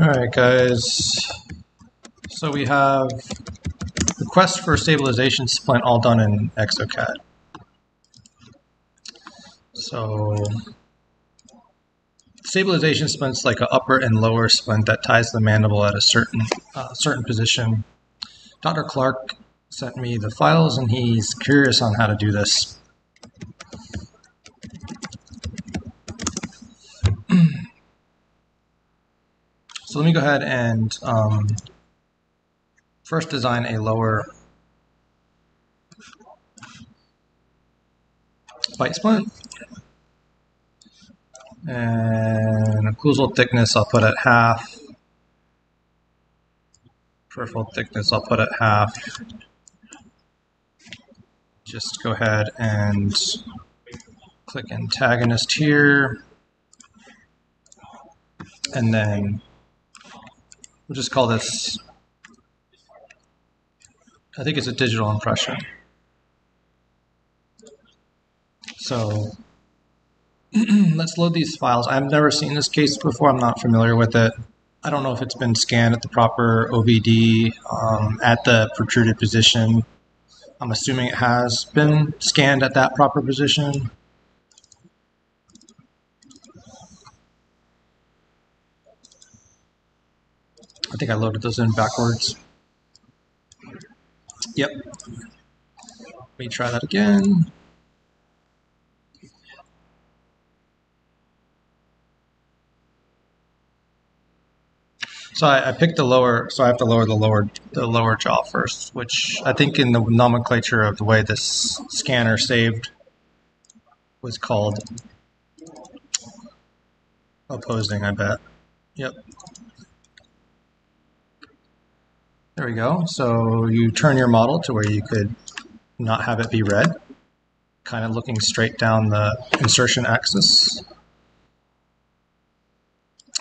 All right, guys. So we have request for stabilization splint all done in Exocad. So stabilization splint's like an upper and lower splint that ties the mandible at a certain uh, certain position. Dr. Clark sent me the files and he's curious on how to do this. So let me go ahead and um, first design a lower bite splint. And occlusal thickness I'll put at half. Peripheral thickness I'll put at half. Just go ahead and click antagonist here. And then we'll just call this, I think it's a digital impression. So let's load these files. I've never seen this case before. I'm not familiar with it. I don't know if it's been scanned at the proper OVD um, at the protruded position. I'm assuming it has been scanned at that proper position. I think I loaded those in backwards. Yep. Let me try that again. So I, I, picked the lower, so I have to lower the lower the lower jaw first, which I think in the nomenclature of the way this scanner saved was called opposing. I bet. Yep. There we go. So you turn your model to where you could not have it be red, kind of looking straight down the insertion axis.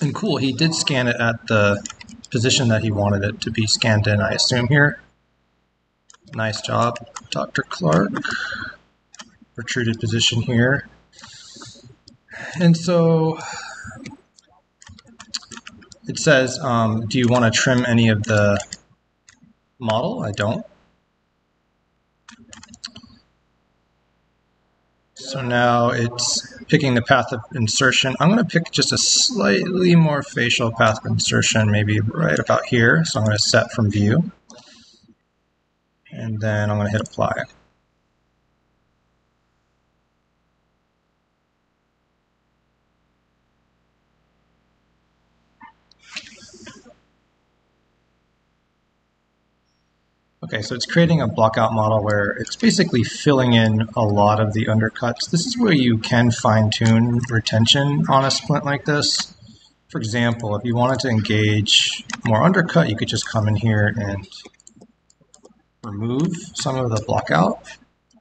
And cool, he did scan it at the position that he wanted it to be scanned in, I assume here. Nice job, Dr. Clark. Protruded position here. And so it says, um, do you want to trim any of the model? I don't. So now it's picking the path of insertion. I'm going to pick just a slightly more facial path of insertion, maybe right about here. So I'm going to set from view. And then I'm going to hit apply. Okay, so it's creating a blockout model where it's basically filling in a lot of the undercuts. This is where you can fine tune retention on a splint like this. For example, if you wanted to engage more undercut, you could just come in here and remove some of the blockout.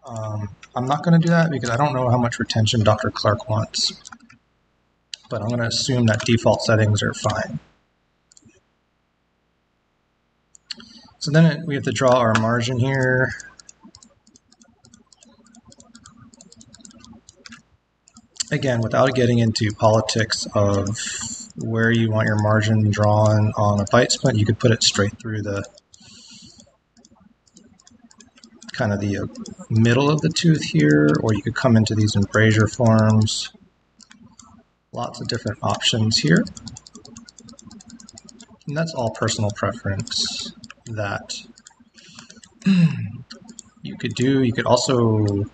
Um, I'm not going to do that because I don't know how much retention Dr. Clark wants. But I'm going to assume that default settings are fine. So then it, we have to draw our margin here. Again, without getting into politics of where you want your margin drawn on a bite splint, you could put it straight through the kind of the uh, middle of the tooth here, or you could come into these embrasure forms. Lots of different options here. And that's all personal preference that you could do. You could also, if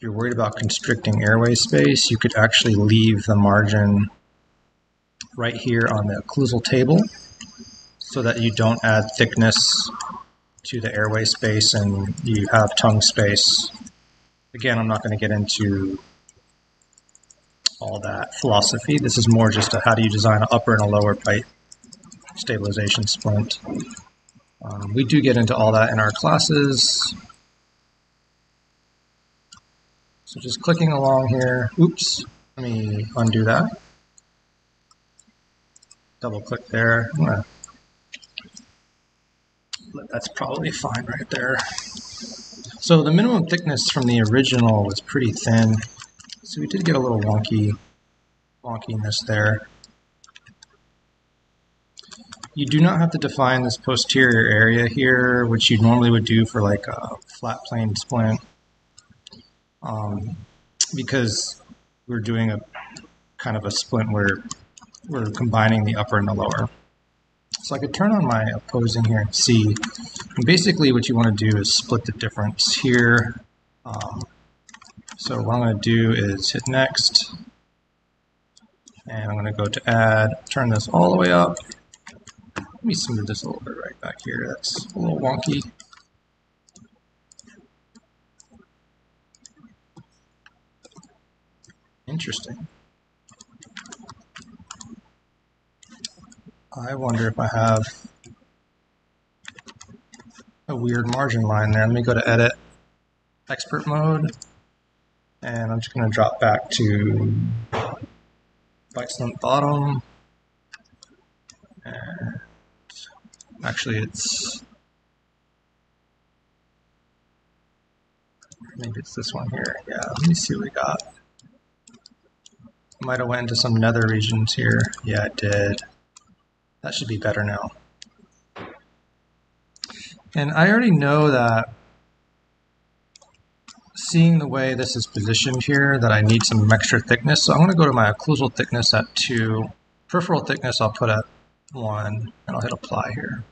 you're worried about constricting airway space, you could actually leave the margin right here on the occlusal table so that you don't add thickness to the airway space and you have tongue space. Again, I'm not going to get into all that philosophy. This is more just a how do you design an upper and a lower bite stabilization splint. Um, we do get into all that in our classes. So just clicking along here. Oops, let me undo that. Double click there. That's probably fine right there. So the minimum thickness from the original was pretty thin. So we did get a little wonky wonkiness there. You do not have to define this posterior area here, which you normally would do for like a flat plane splint, um, because we're doing a kind of a splint where we're combining the upper and the lower. So I could turn on my opposing here and see. And basically what you want to do is split the difference here. Um, so what I'm going to do is hit next. And I'm going to go to add, turn this all the way up. Let me smooth this a little bit right back here. That's a little wonky. Interesting. I wonder if I have a weird margin line there. Let me go to edit, expert mode, and I'm just going to drop back to Bite bottom. And actually it's maybe it's this one here. Yeah, let me see what we got. Might have went into some nether regions here. Yeah, it did. That should be better now. And I already know that seeing the way this is positioned here that I need some extra thickness. So I'm going to go to my occlusal thickness at 2. Peripheral thickness I'll put at 1 and I'll hit apply here.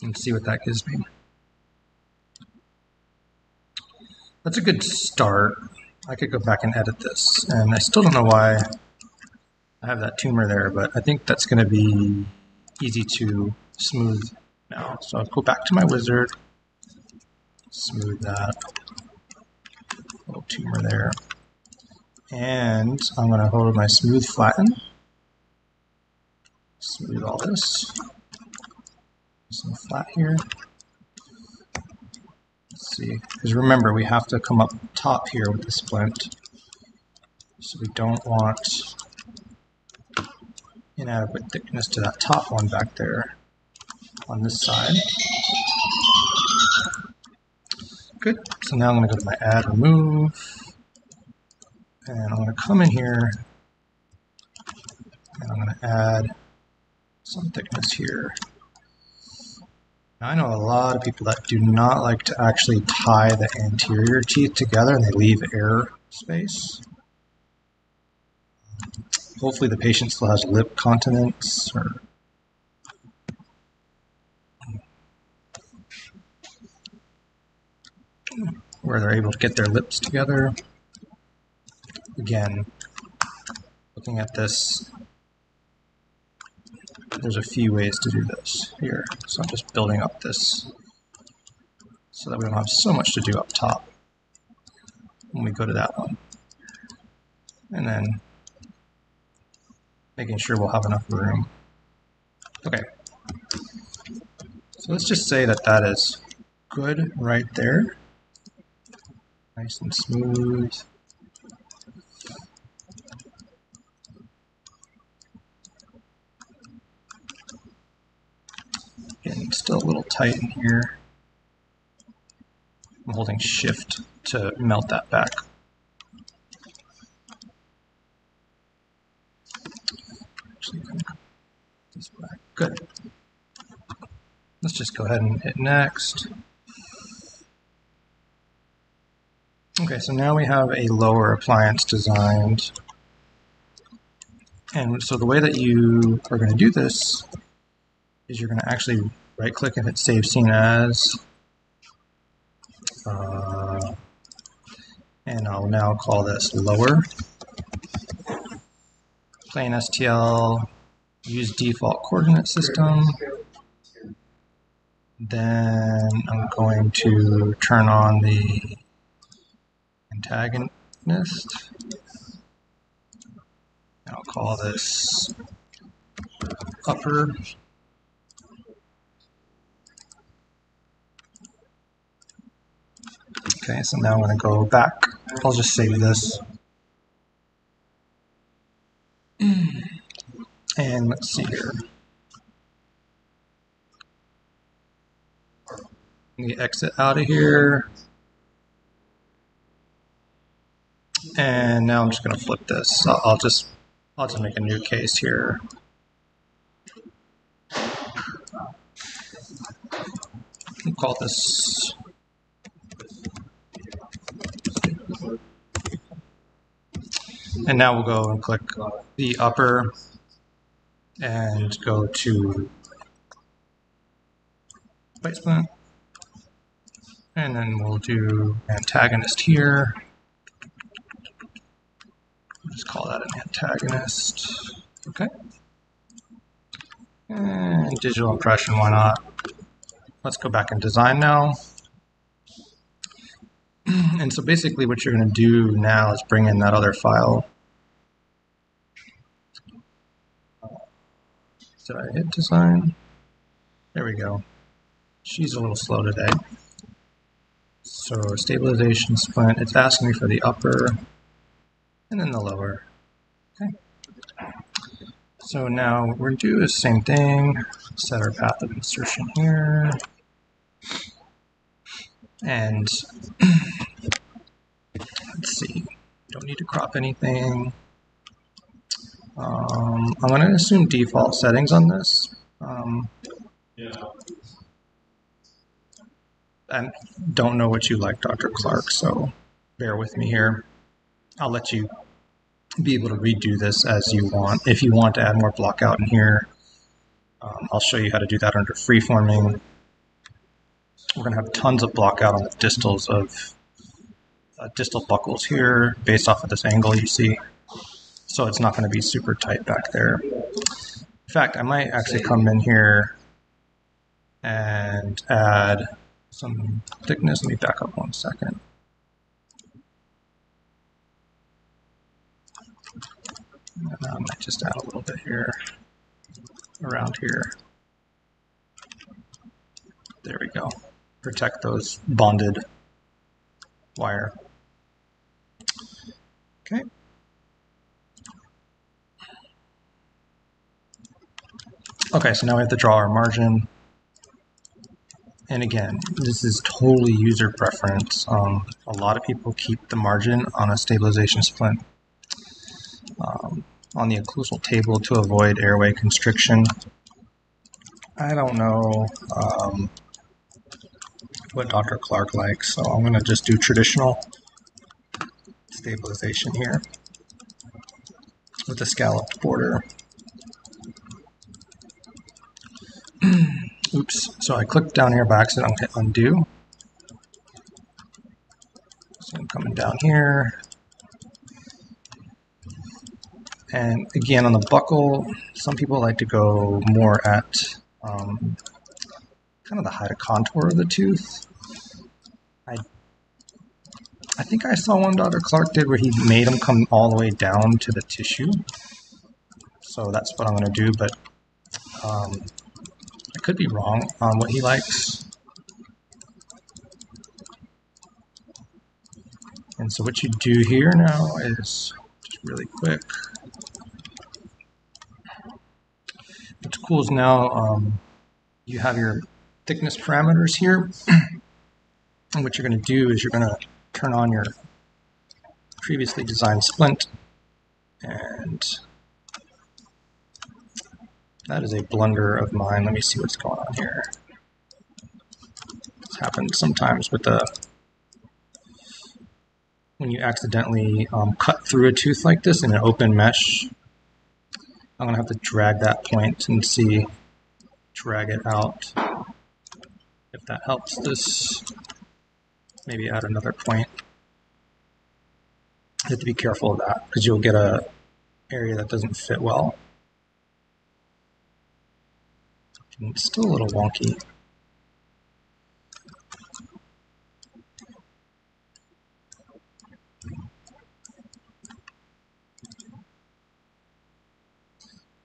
And see what that gives me. That's a good start. I could go back and edit this. And I still don't know why I have that tumor there, but I think that's going to be easy to smooth now. So I'll go back to my wizard, smooth that little tumor there. And I'm going to hold my smooth flatten, smooth all this, some flat here. Let's see, because remember we have to come up top here with the splint. So we don't want inadequate thickness to that top one back there on this side. Good. So now I'm going to go to my add remove. And I'm going to come in here and I'm going to add some thickness here. I know a lot of people that do not like to actually tie the anterior teeth together and they leave air space hopefully the patient still has lip continence or where they're able to get their lips together. Again, looking at this, there's a few ways to do this here. So I'm just building up this so that we don't have so much to do up top when we go to that one. And then making sure we'll have enough room. Okay. So let's just say that that is good right there. Nice and smooth. Getting still a little tight in here. I'm holding shift to melt that back. Good. Let's just go ahead and hit next. Okay, so now we have a lower appliance designed. And so the way that you are going to do this is you're going to actually right click and hit save scene as. Uh, and I'll now call this lower. Plain STL use default coordinate system. Then I'm going to turn on the antagonist. And I'll call this upper. Okay, so now I'm going to go back. I'll just save this. And let's see here. Let me exit out of here. And now I'm just going to flip this. I'll, just I'll just make a new case here. We'll call this and now we'll go and click the upper and go to plate splint and then we'll do antagonist here. Just call that an antagonist. Okay. And digital impression why not? Let's go back and design now and so basically what you're going to do now is bring in that other file. Did I hit design? There we go. She's a little slow today. So stabilization splint, it's asking me for the upper and then the lower. Okay. So now what we're going to do is same thing, set our path of insertion here. And see, don't need to crop anything. Um, I'm going to assume default settings on this. Um, Yeah. I don't know what you like, Dr. Clark, so bear with me here. I'll let you be able to redo this as you want. If you want to add more block out in here, um, I'll show you how to do that under freeforming. We're going to have tons of block out on the distals of uh, distal buccals here based off of this angle you see. So it's not going to be super tight back there. In fact, I might actually come in here and add some thickness. Let me back up one second. And I might just add a little bit here, around here. There we go. Protect those bonded wire. Okay. Okay, so now we have to draw our margin. And again, this is totally user preference. Um, a lot of people keep the margin on a stabilization splint um, on the occlusal table to avoid airway constriction. I don't know um, what Dr. Clark likes, so I'm going to just do traditional stabilization here with a scalloped border. Oops, so I clicked down here by accident, I'll hit undo. So I'm coming down here. And again, on the buccal, some people like to go more at um, kind of the height of contour of the tooth. I, think I saw one Dr. Clark did where he made them come all the way down to the tissue. So that's what I'm going to do, but um, I could be wrong on what he likes. And so what you do here now is just really quick. What's cool is now um, you have your thickness parameters here. and what you're going to do is you're going to turn on your previously designed splint and that is a blunder of mine. Let me see what's going on here. This happens sometimes with the when you accidentally um, cut through a tooth like this in an open mesh. I'm gonna have to drag that point and see, drag it out. If that helps this, maybe add another point. You have to be careful of that because you'll get a area that doesn't fit well. It's still a little wonky.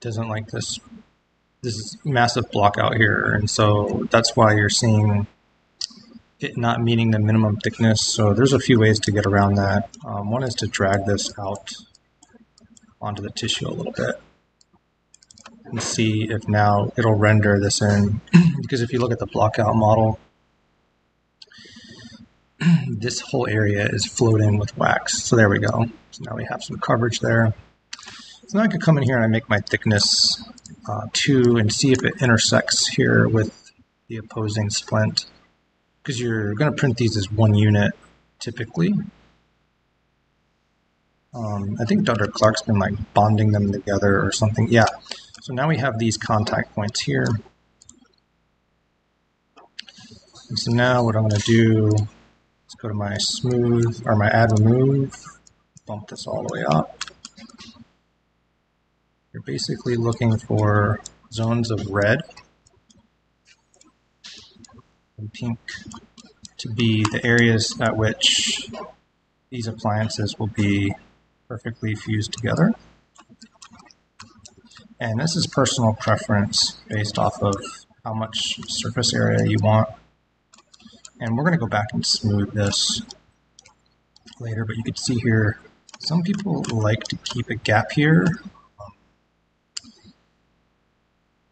Doesn't like this this is massive block out here, and so that's why you're seeing it not meeting the minimum thickness. So there's a few ways to get around that. Um, one is to drag this out onto the tissue a little bit and see if now it'll render this in. because if you look at the blockout model, this whole area is flowed in with wax. So there we go. So now we have some coverage there. So now I could come in here and I make my thickness uh, 2 and see if it intersects here with the opposing splint. Because you're going to print these as one unit typically. Um, I think Dr. Clark's been like bonding them together or something. Yeah. So now we have these contact points here. And so now what I'm going to do is go to my smooth or my add remove, bump this all the way up. You're basically looking for zones of red pink to be the areas at which these appliances will be perfectly fused together. And this is personal preference based off of how much surface area you want. And we're going to go back and smooth this later, but you can see here, some people like to keep a gap here.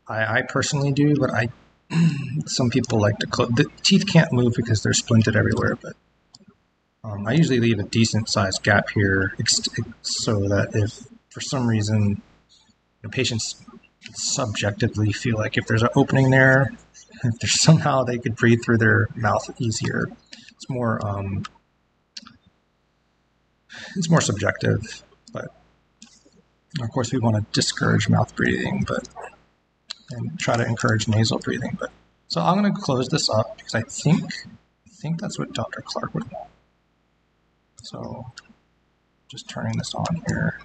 I, I personally do, but I some people like to close. The teeth can't move because they're splinted everywhere, but um, I usually leave a decent sized gap here so that if for some reason the patients subjectively feel like if there's an opening there, if there's somehow they could breathe through their mouth easier, it's more um, it's more subjective. But of course, we want to discourage mouth breathing, but and try to encourage nasal breathing. But so I'm going to close this up because I think I think that's what Dr. Clark would want. So just turning this on here.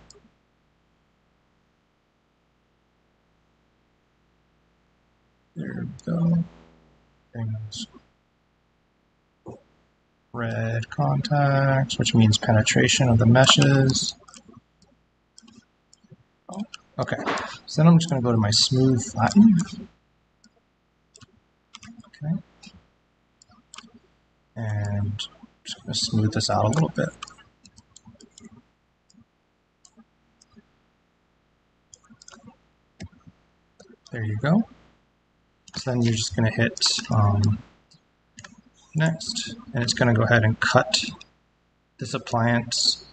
There we go. Things. Red contacts, which means penetration of the meshes. Okay, so then I'm just going to go to my smooth flatten. Okay. And just going to smooth this out a little bit. There you go. So then you're just going to hit um, next, and it's going to go ahead and cut this appliance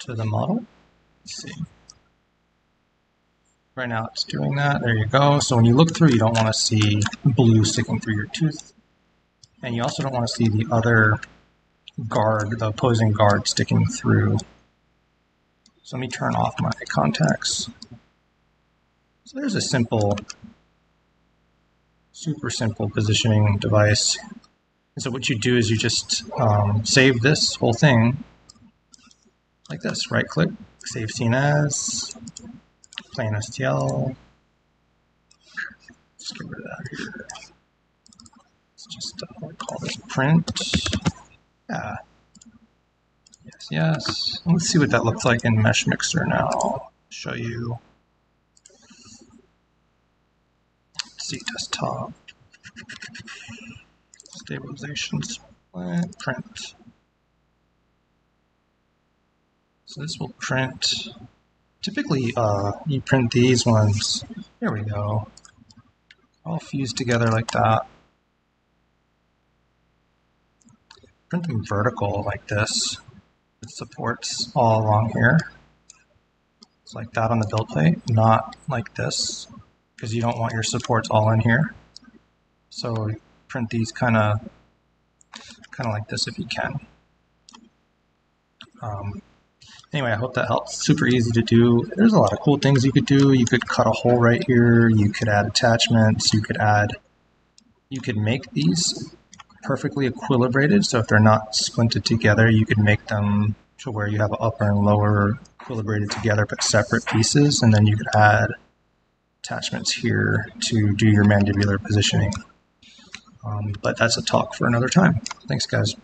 to the model. Let's see. Right now it's doing that. There you go. So when you look through, you don't want to see blue sticking through your tooth. And you also don't want to see the other guard, the opposing guard sticking through. So let me turn off my contacts. So there's a simple, super simple positioning device. And so what you do is you just um, save this whole thing like this. Right click, save scene as, plain STL. Let's get rid of that here. Let's just uh, call this print. Yeah. Yes, yes. Let's see what that looks like in Meshmixer now. Show you. Let's see, desktop. Stabilization print. So this will print Typically, uh, you print these ones. There we go. All fused together like that. Print them vertical like this. It supports all along here. It's like that on the build plate, not like this, because you don't want your supports all in here. So print these kind of kind of like this if you can. Um, Anyway, I hope that helps. Super easy to do. There's a lot of cool things you could do. You could cut a hole right here. You could add attachments. You could add, you could make these perfectly equilibrated. So if they're not splinted together, you could make them to where you have upper and lower equilibrated together but separate pieces. And then you could add attachments here to do your mandibular positioning. Um, but that's a talk for another time. Thanks, guys.